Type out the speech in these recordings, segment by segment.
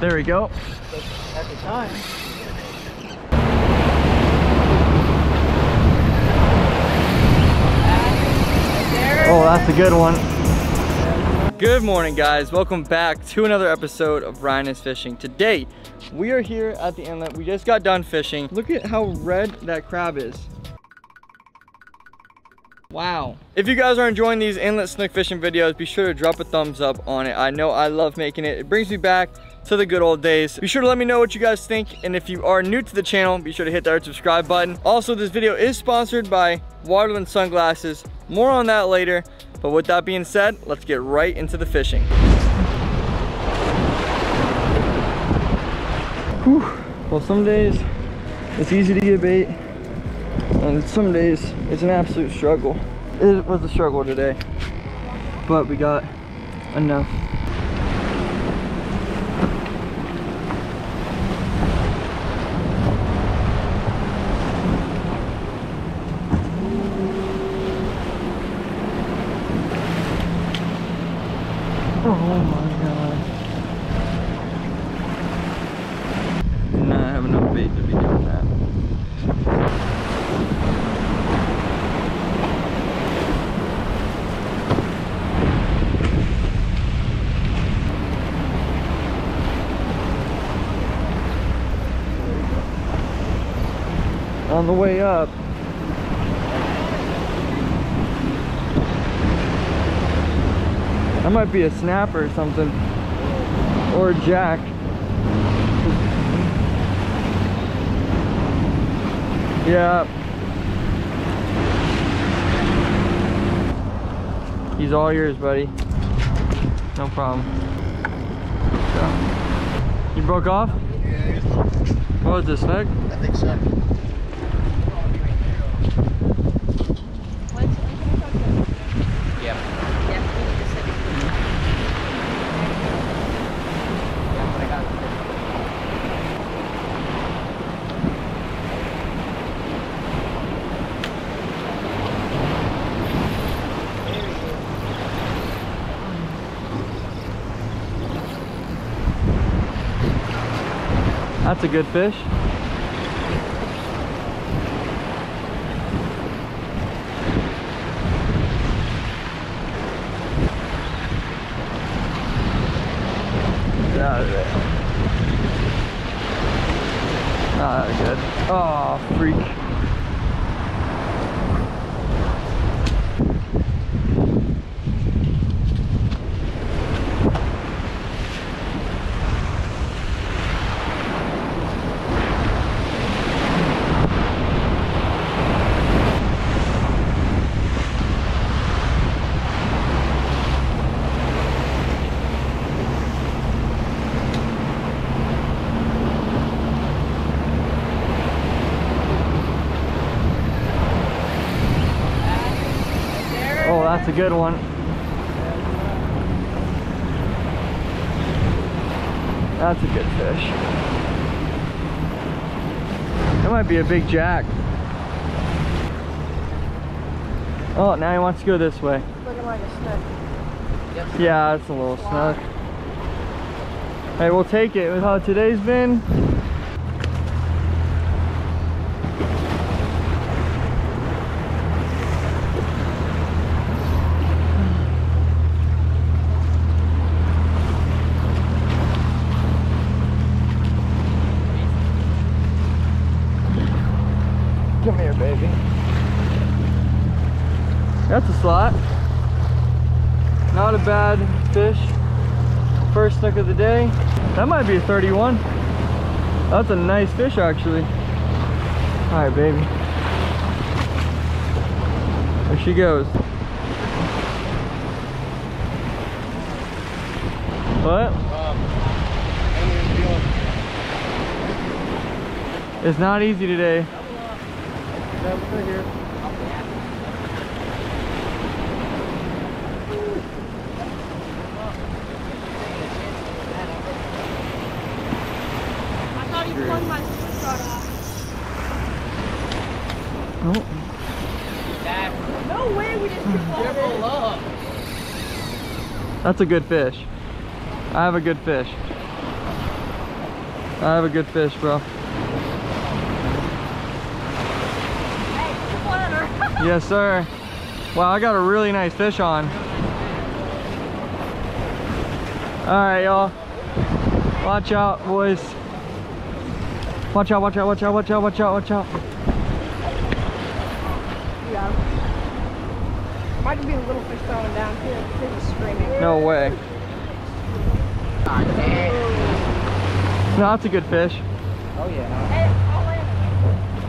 There we go. At the time. Oh, that's a good one. Good morning, guys. Welcome back to another episode of Ryan Iz Fishing. Today, we are here at the inlet. We just got done fishing. Look at how red that crab is. Wow. If you guys are enjoying these inlet snook fishing videos, be sure to drop a thumbs up on it. I know I love making it. It brings me back to the good old days. Be sure to let me know what you guys think. And if you are new to the channel, be sure to hit that subscribe button. Also, this video is sponsored by Waterland Sunglasses. More on that later. But with that being said, let's get right into the fishing. Whew. Well, some days it's easy to get bait. And some days it's an absolute struggle. It was a struggle today. But we got enough. Oh my god. Do not have enough bait to be doing that. On the way up, That might be a snapper or something. Or a jack. Yeah. He's all yours, buddy. No problem. You broke off? Yeah, What was this, Nick? I think so. A good fish. Not ah, that good. Oh, freak. Oh, that's a good one. That's a good fish. That might be a big jack. Oh, now he wants to go this way. Looking like a snook. Yeah, it's a little snook. Hey, we'll take it with how today's been. Come here, baby. That's a slot. Not a bad fish. First snook of the day. That might be a 31. That's a nice fish actually. All right, baby. There she goes. What? It's not easy today. I thought you flung my shot off. Oh, No way we didn't triple off. That's a good fish. I have a good fish. I have a good fish, bro. yes, sir. Wow, I got a really nice fish on. All right, y'all. Watch out, boys. Watch out, watch out, watch out, watch out, watch out, watch out. Yeah. Might be a little fish throwing down here. Fish is screaming. No way. No, that's a good fish. Oh yeah. Hey, I'll land.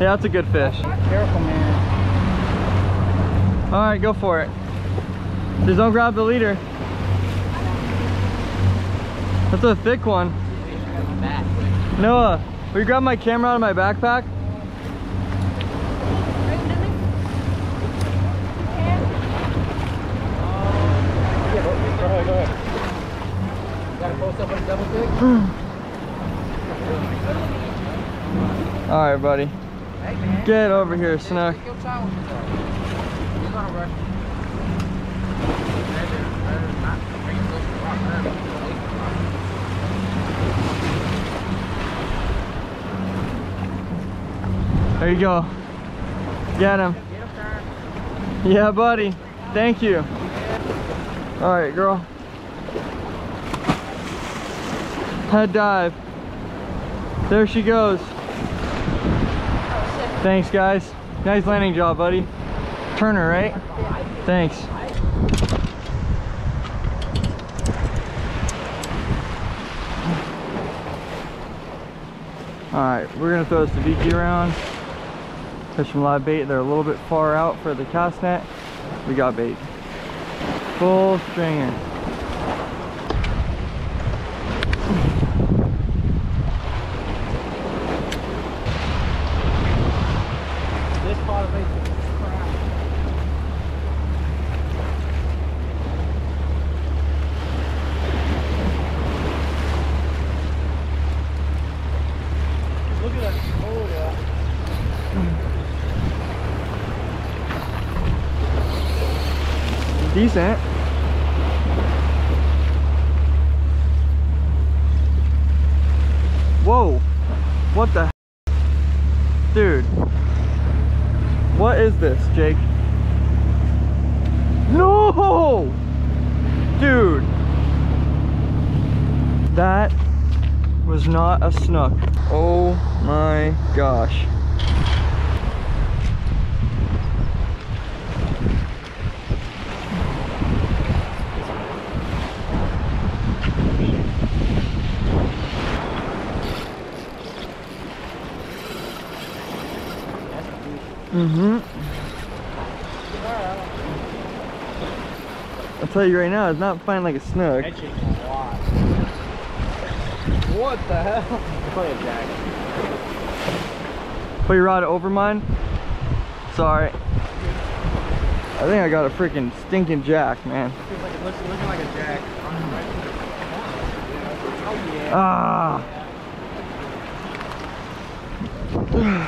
Yeah, that's a good fish. Careful, man. All right, go for it. Just don't grab the leader. That's a thick one. Noah, will you grab my camera out of my backpack? Go ahead, go ahead. Got to post up on a double stick? All right, buddy. Hey, man. Get over here, Snook. Take your time with yourself. You're gonna rush. Better, better not bring it close to the rock. Better away from the rock. There you go. Get him. Get. Yeah, buddy. Thank you. All right, girl. Head dive. There she goes. Thanks, guys. Nice landing job, buddy. Turner, right? Thanks. All right, we're gonna throw this Sabiki around. Fish some live bait. They're a little bit far out for the cast net. We got bait. Full stringer. This part of it is crap. Look at that. Oh, yeah. Decent. Whoa. What the Dude. What is this, Jake? No! Dude. That was not a snook. Oh my gosh. Mm-hmm. I'll tell you right now, it's not fine like a snook. That shit's a lot. What the hell? Play a jack. Put your rod over mine. Sorry. I think I got a freaking stinking jack, man. Feels like looks looking like a jack. Oh yeah.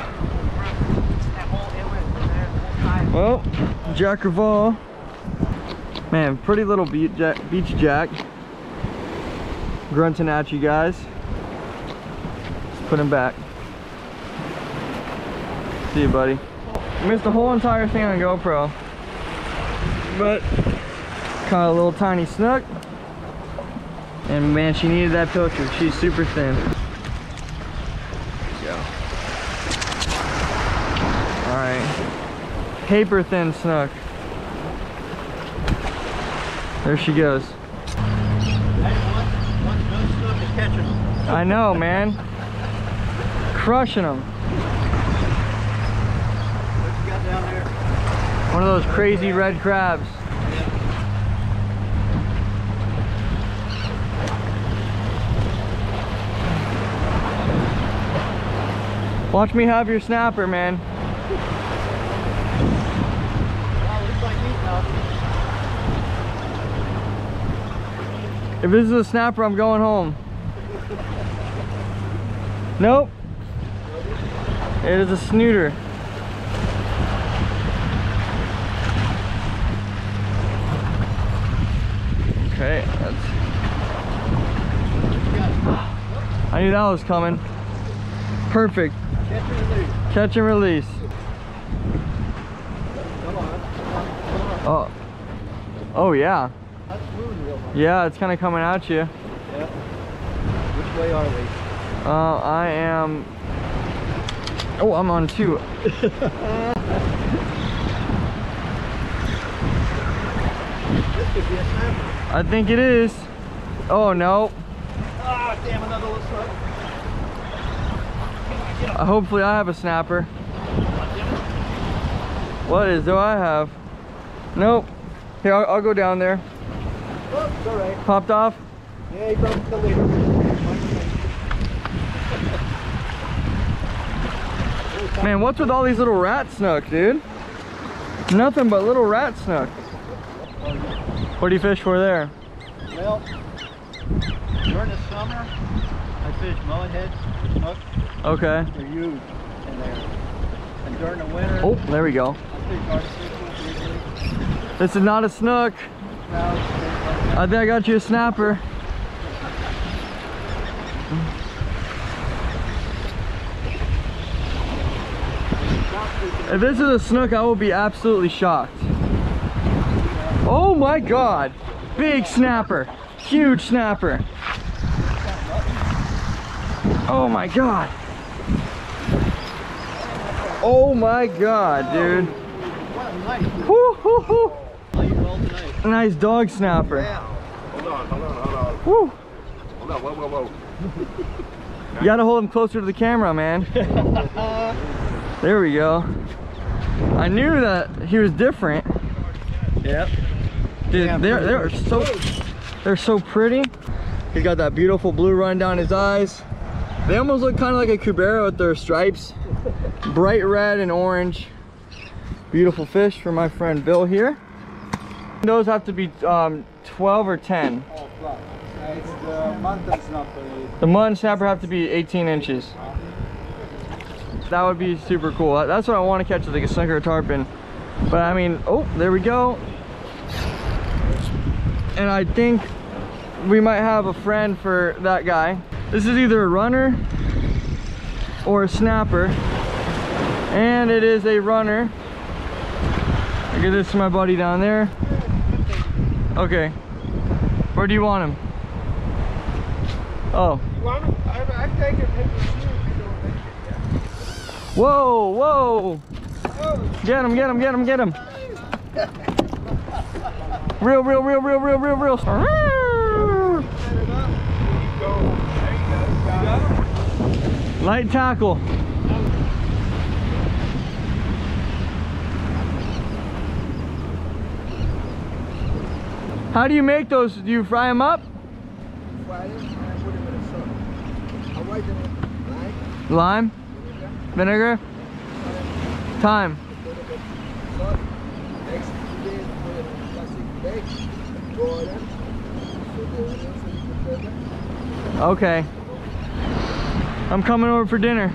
Ah. That whole inlet in there, the whole time. Well, Jack Crevalle. Man, pretty little beach jack. Grunting at you guys. Just put him back. See you, buddy. Missed the whole entire thing on GoPro. But, caught a little tiny snook. And man, she needed that pilcher. She's super thin. There you go. Alright paper thin snook. There she goes. I know, man. Crushing them. What you got down there? One of those crazy red crabs. Watch me have your snapper, man. Oh, looks like meat now. If this is a snapper, I'm going home. Nope. It is a snooter. Okay, that's. I knew that was coming. Perfect. Catch and release. Oh. Oh yeah. That's moving real hard. Yeah, it's kind of coming at you. Yeah. Which way are we? Uh, I am. Oh, I'm on two. This could be a snapper. I think it is. Oh no. Ah, damn, another little snook. Uh, hopefully I have a snapper. What is do I have? Nope. Here, I'll, I'll go down there. Right. Popped off. Yeah, he broke the leader. Man, what's with all these little rat snook, dude? Nothing but little rat snook. What do you fish for there? Well, during the summer, I fish mullethead, snook. Okay. They're huge in there. And during the winter, Oh, there we go. I fish artificial. This is not a snook. Crowds, things like that. I think I got you a snapper. If this is a snook, I will be absolutely shocked. Oh my god! Big snapper. Huge snapper. Oh my god. Oh my god, dude. Woo, hoo, hoo. Play well tonight. Nice dog snapper. Yeah. Hold on, hold on, hold on. Woo. Hold on, whoa, whoa, whoa. You gotta hold him closer to the camera, man. there we go. I knew that he was different. Yep. Dude, Yeah, they're they're so they're so pretty. He's got that beautiful blue run down his eyes. They almost look kind of like a Cubera with their stripes. Bright red and orange. Beautiful fish for my friend Bill here. Those have to be um, 12 or 10. Oh, fuck. It's the mutton snapper. Mutton snapper have to be 18 inches. That would be super cool. That's what I want to catch, like a or tarpon. But I mean, oh, there we go. And I think we might have a friend for that guy. This is either a runner or a snapper. And it is a runner. Look at this my buddy down there. Okay. Where do you want him? Oh. I'm taking pictures Whoa, whoa. Get him, get him, get him, get him. Real, real, real, real, real, real, real. Light tackle. How do you make those? Do you fry them up? Lime? Vinegar? Time. Okay. I'm coming over for dinner.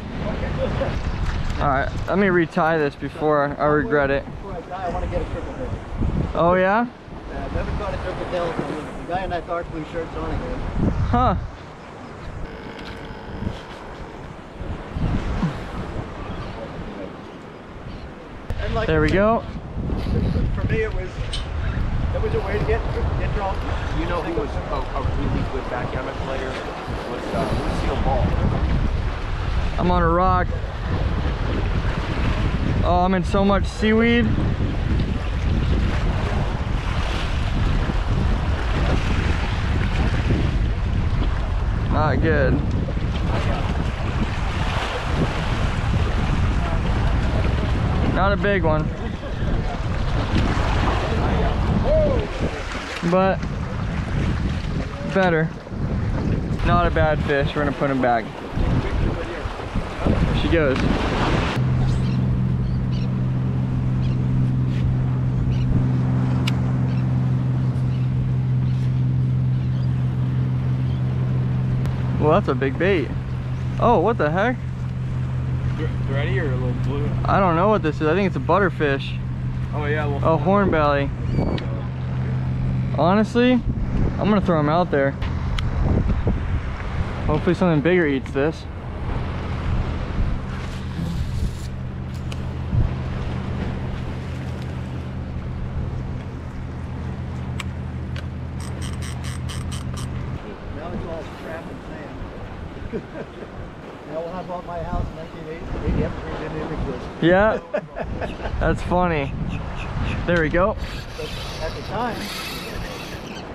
Alright, let me retie this before I regret it. Before I die, I want to get a triple bill. Oh yeah? I've never caught a triple bill. The guy in that dark blue shirt's on again. Huh. Like There we go. For me, it was it was a way to get get drunk. You know who was a, a really good backgammon player? Was uh, Lucille Ball. I'm on a rock. Oh, I'm in so much seaweed. Not good. Not a big one. But better. Not a bad fish. We're gonna put him back. There she goes. Well, that's a big bait. Oh, what the heck? Ready or a little blue? I don't know what this is. I think it's a butterfish. Oh yeah, well. Oh, hornbelly. Honestly, I'm gonna throw him out there. Hopefully something bigger eats this. Now it's all crap and sand. now when I bought my house in 1980, evergreen didn't exist. Yeah, that's funny. There we go. But at the time,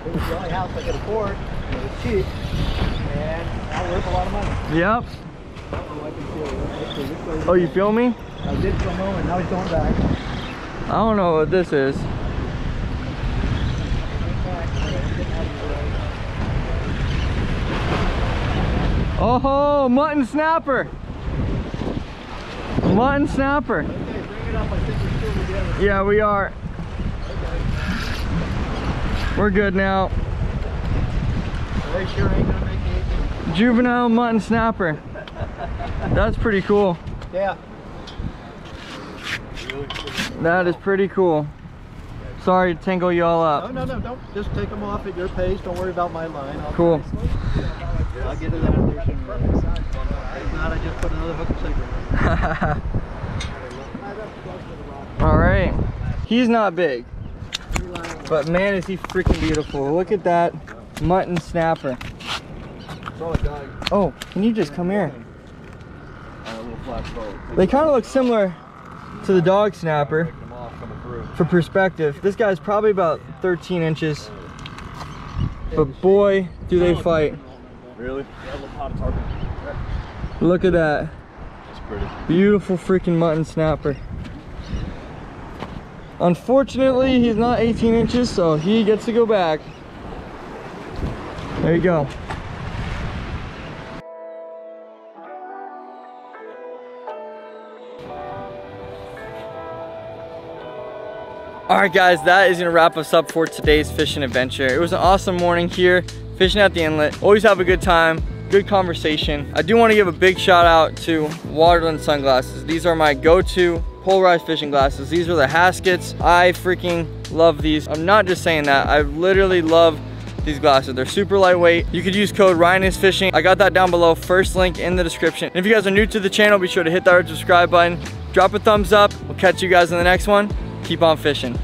it was the only house I could afford. and It was cheap, and now worth a lot of money. Yep. Oh, I can feel it. Let's see, which way is Oh, you feel me? I did for a moment. Now he's going back. I don't know what this is. Going back. Getting out of your way. Oh, mutton snapper. Mutton snapper. Okay, bring it up. I think we're still. Yeah, we are. We're good now. They sure ain't gonna make it. Juvenile mutton snapper. That's pretty cool. Yeah. That is pretty cool. Sorry to tangle you all up. no, no, no, don't. Just take them off at your pace. Don't worry about my line. I'll, Cool. I'll get it out of there sooner or later. If not, I just put another hook all right. He's not big, but man, is he freaking beautiful. Look at that mutton snapper. Oh, can you just come here? They kind of look similar to the dog snapper for perspective. This guy's probably about 13 inches, but boy, do they fight. Really? Yeah, a little pot of tarpon. Look at that. Beautiful freaking mutton snapper. Unfortunately, he's not 18 inches, so he gets to go back. There you go. All right, guys, that is gonna wrap us up for today's fishing adventure. It was an awesome morning here, fishing at the inlet. Always have a good time, good conversation. I do wanna give a big shout out to Waterland sunglasses. These are my go-to polarized fishing glasses. These are the Haskets. I freaking love these. I'm not just saying that, I literally love these glasses. They're super lightweight. You could use code Ryan Iz Fishing. I got that down below, first link in the description. And if you guys are new to the channel, be sure to hit that subscribe button, drop a thumbs up. We'll catch you guys in the next one. Keep on fishing.